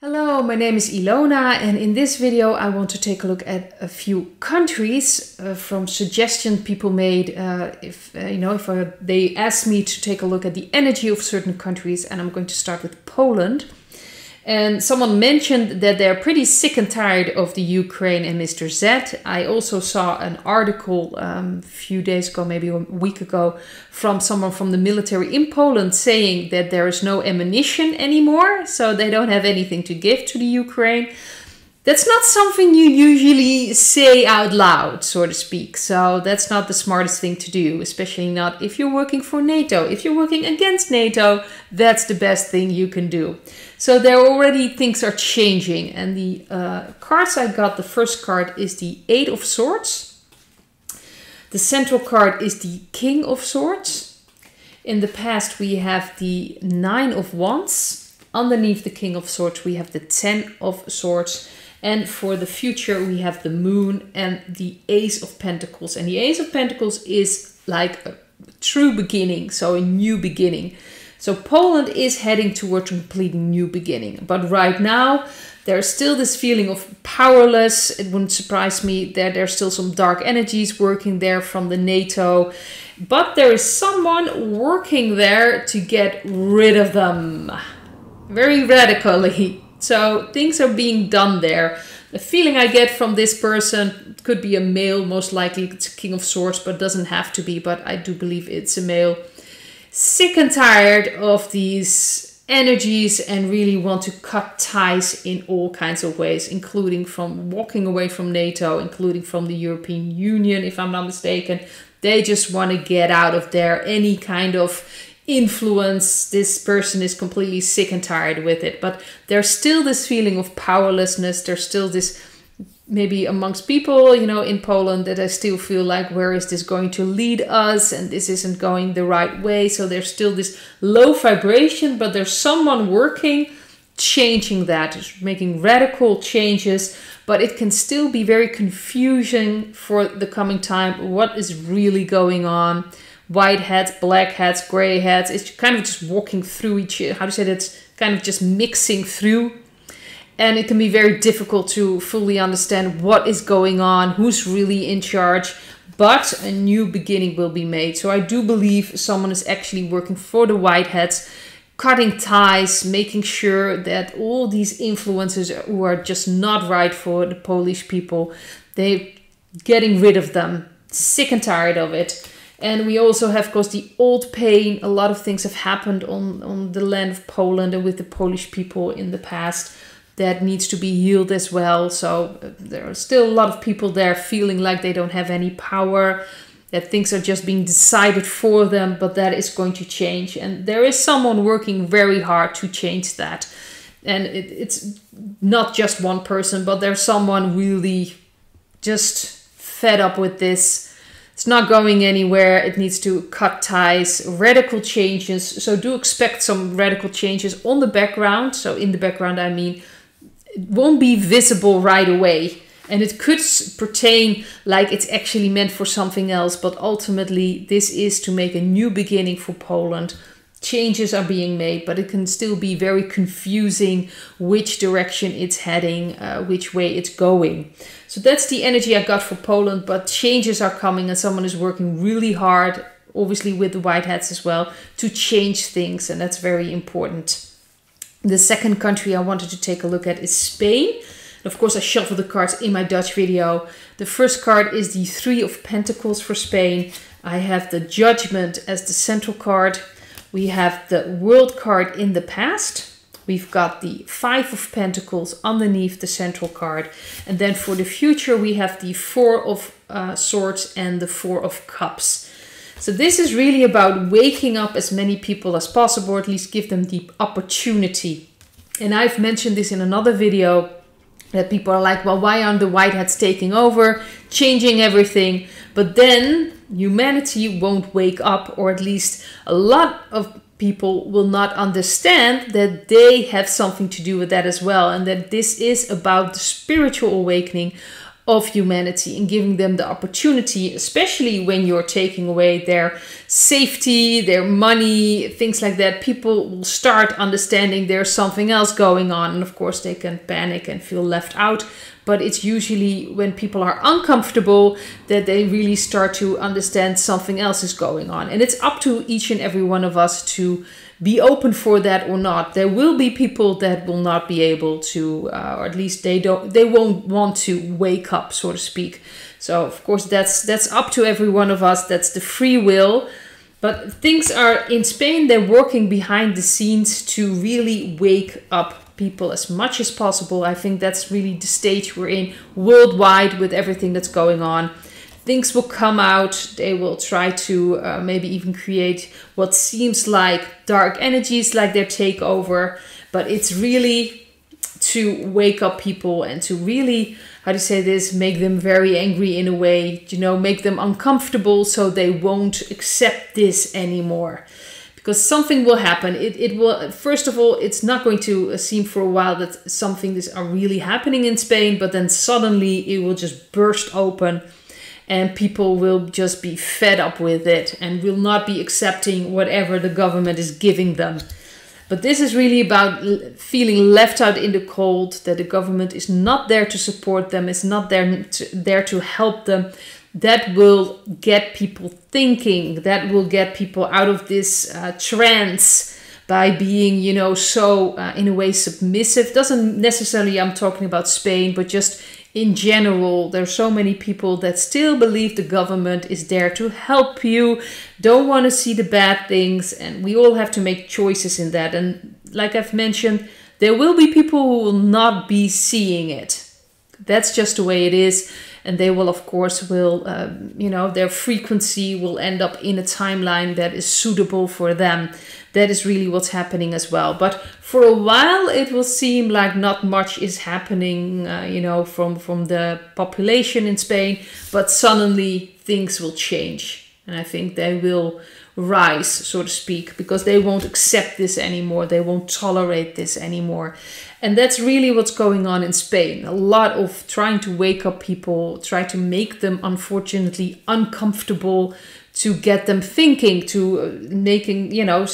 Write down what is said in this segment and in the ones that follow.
Hello, my name is Ilona and in this video I want to take a look at a few countries uh, from suggestion people made uh, if uh, you know if uh, they asked me to take a look at the energy of certain countries and I'm going to start with Poland. And someone mentioned that they're pretty sick and tired of the Ukraine and Mr. Z. I also saw an article um, a few days ago, maybe a week ago, from someone from the military in Poland saying that there is no ammunition anymore, so they don't have anything to give to the Ukraine. That's not something you usually say out loud, so to speak. So that's not the smartest thing to do, especially not if you're working for NATO. If you're working against NATO, that's the best thing you can do. So there already things are changing. And the uh, cards I got, the first card is the Eight of Swords. The central card is the King of Swords. In the past, we have the Nine of Wands. Underneath the King of Swords, we have the Ten of Swords. And for the future, we have the Moon and the Ace of Pentacles. And the Ace of Pentacles is like a true beginning, so a new beginning. So Poland is heading towards a complete new beginning. But right now, there's still this feeling of powerless. It wouldn't surprise me that there's still some dark energies working there from the NATO. But there is someone working there to get rid of them. Very radically. So things are being done there. The feeling I get from this person could be a male, most likely it's King of Swords, but doesn't have to be. But I do believe it's a male sick and tired of these energies and really want to cut ties in all kinds of ways, including from walking away from NATO, including from the European Union, if I'm not mistaken. They just want to get out of there any kind of influence. This person is completely sick and tired with it. But there's still this feeling of powerlessness. There's still this maybe amongst people, you know, in Poland that I still feel like, where is this going to lead us? And this isn't going the right way. So there's still this low vibration, but there's someone working, changing that, making radical changes. But it can still be very confusing for the coming time. What is really going on? White hats, black hats, gray hats. It's kind of just walking through each. How to say that? It's kind of just mixing through and it can be very difficult to fully understand what is going on, who's really in charge. But a new beginning will be made. So I do believe someone is actually working for the white hats, cutting ties, making sure that all these influences who are just not right for the Polish people, they're getting rid of them. Sick and tired of it. And we also have, of course, the old pain. A lot of things have happened on, on the land of Poland and with the Polish people in the past that needs to be healed as well. So uh, there are still a lot of people there feeling like they don't have any power, that things are just being decided for them, but that is going to change. And there is someone working very hard to change that. And it, it's not just one person, but there's someone really just fed up with this. It's not going anywhere. It needs to cut ties, radical changes. So do expect some radical changes on the background. So in the background, I mean it won't be visible right away and it could pertain like it's actually meant for something else but ultimately this is to make a new beginning for poland changes are being made but it can still be very confusing which direction it's heading uh, which way it's going so that's the energy i got for poland but changes are coming and someone is working really hard obviously with the white hats as well to change things and that's very important the second country I wanted to take a look at is Spain. Of course, I shuffled the cards in my Dutch video. The first card is the Three of Pentacles for Spain. I have the Judgment as the central card. We have the World card in the past. We've got the Five of Pentacles underneath the central card. And then for the future, we have the Four of uh, Swords and the Four of Cups. So this is really about waking up as many people as possible, or at least give them the opportunity. And I've mentioned this in another video that people are like, well, why aren't the white hats taking over, changing everything? But then humanity won't wake up, or at least a lot of people will not understand that they have something to do with that as well, and that this is about the spiritual awakening of humanity and giving them the opportunity, especially when you're taking away their safety, their money, things like that. People will start understanding there's something else going on. And of course, they can panic and feel left out. But it's usually when people are uncomfortable that they really start to understand something else is going on. And it's up to each and every one of us to be open for that or not. There will be people that will not be able to, uh, or at least they don't, they won't want to wake up, so to speak. So of course that's that's up to every one of us. That's the free will. But things are in Spain. They're working behind the scenes to really wake up people as much as possible. I think that's really the stage we're in worldwide with everything that's going on things will come out. They will try to uh, maybe even create what seems like dark energies, like their takeover. But it's really to wake up people and to really, how do you say this, make them very angry in a way, you know, make them uncomfortable so they won't accept this anymore. Because something will happen. It, it will, first of all, it's not going to seem for a while that something is really happening in Spain, but then suddenly it will just burst open and people will just be fed up with it and will not be accepting whatever the government is giving them. But this is really about feeling left out in the cold, that the government is not there to support them, is not there to, there to help them. That will get people thinking, that will get people out of this uh, trance by being, you know, so uh, in a way submissive. Doesn't necessarily, I'm talking about Spain, but just in general, there's so many people that still believe the government is there to help you, don't want to see the bad things, and we all have to make choices in that. And like I've mentioned, there will be people who will not be seeing it. That's just the way it is and they will of course will um, you know their frequency will end up in a timeline that is suitable for them that is really what's happening as well. But for a while, it will seem like not much is happening, uh, you know, from from the population in Spain. But suddenly things will change, and I think they will rise, so to speak, because they won't accept this anymore. They won't tolerate this anymore. And that's really what's going on in Spain. A lot of trying to wake up people, try to make them unfortunately uncomfortable, to get them thinking, to uh, making, you know,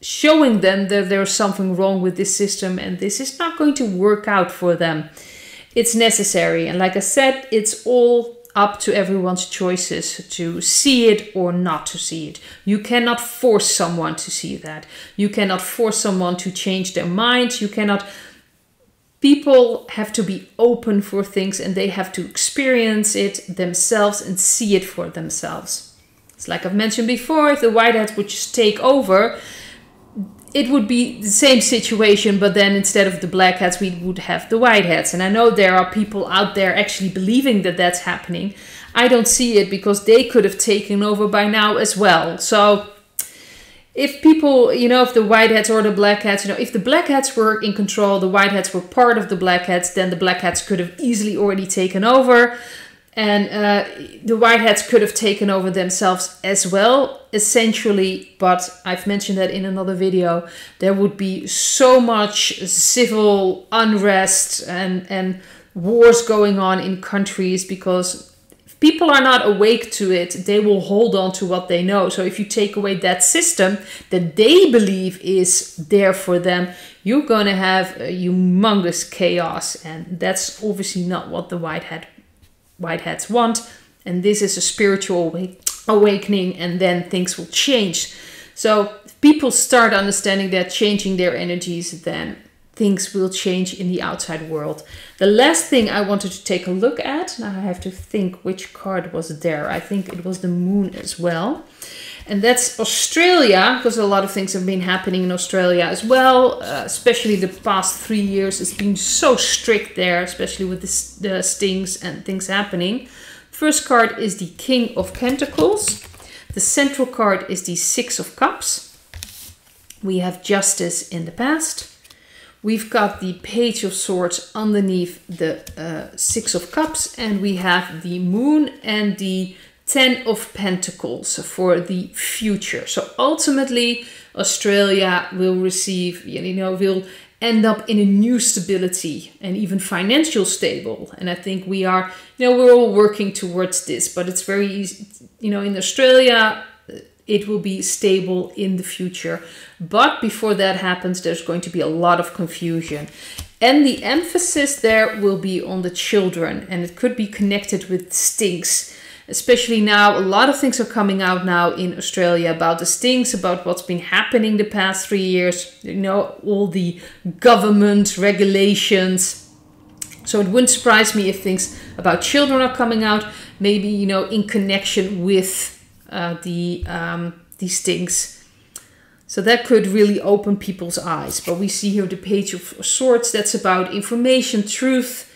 showing them that there's something wrong with this system and this is not going to work out for them. It's necessary. And like I said, it's all up to everyone's choices to see it or not to see it. You cannot force someone to see that. You cannot force someone to change their mind. You cannot. People have to be open for things and they have to experience it themselves and see it for themselves. It's like I've mentioned before if the white hats would just take over, it would be the same situation, but then instead of the black hats, we would have the white hats. And I know there are people out there actually believing that that's happening. I don't see it because they could have taken over by now as well. So if people, you know, if the white hats or the black hats, you know, if the black hats were in control, the white hats were part of the black hats, then the black hats could have easily already taken over and uh, the white hats could have taken over themselves as well essentially but i've mentioned that in another video. There would be so much civil unrest and and wars going on in countries because if people are not awake to it they will hold on to what they know. So if you take away that system that they believe is there for them you're going to have a humongous chaos. And that's obviously not what the white hat white hats want. And this is a spiritual awakening, and then things will change. So people start understanding that, changing their energies, then things will change in the outside world. The last thing I wanted to take a look at, now I have to think which card was there. I think it was the moon as well. And that's Australia, because a lot of things have been happening in Australia as well, uh, especially the past three years. It's been so strict there, especially with the, the stings and things happening. First card is the King of Pentacles. The central card is the Six of Cups. We have Justice in the past. We've got the Page of Swords underneath the uh, Six of Cups. And we have the Moon and the Ten of Pentacles for the future. So ultimately, Australia will receive, you know, will end up in a new stability and even financial stable. And I think we are, you know, we're all working towards this, but it's very easy, you know, in Australia, uh, it will be stable in the future. But before that happens, there's going to be a lot of confusion. And the emphasis there will be on the children, and it could be connected with stings. Especially now, a lot of things are coming out now in Australia about the stings, about what's been happening the past three years. You know, all the government regulations. So it wouldn't surprise me if things about children are coming out, maybe, you know, in connection with uh, the um, these things. So that could really open people's eyes. But we see here the page of swords that's about information, truth,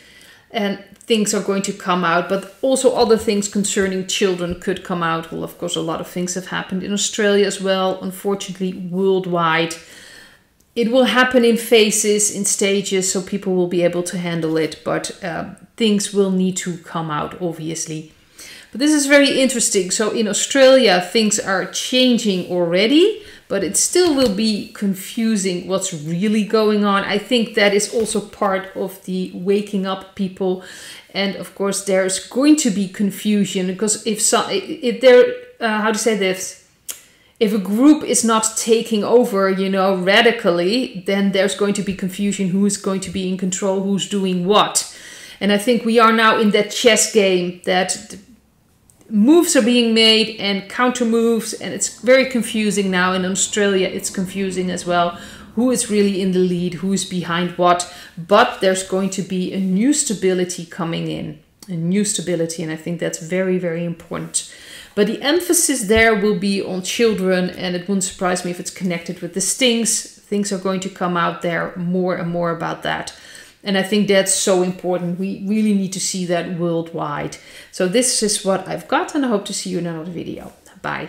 and things are going to come out. But also other things concerning children could come out. Well, of course, a lot of things have happened in Australia as well. Unfortunately, worldwide. It will happen in phases, in stages, so people will be able to handle it. But uh, things will need to come out, obviously. But this is very interesting. So in Australia, things are changing already, but it still will be confusing what's really going on. I think that is also part of the waking up people. And of course, there's going to be confusion because if so, if there, uh, how to say this, if a group is not taking over, you know, radically, then there's going to be confusion who is going to be in control, who's doing what. And I think we are now in that chess game that moves are being made and counter moves and it's very confusing now in australia. It's confusing as well who is really in the lead who is behind what but there's going to be a new stability coming in a new stability and i think that's very very important. But the emphasis there will be on children and it wouldn't surprise me if it's connected with the stings. Things are going to come out there more and more about that and I think that's so important. We really need to see that worldwide. So this is what I've got and I hope to see you in another video. Bye.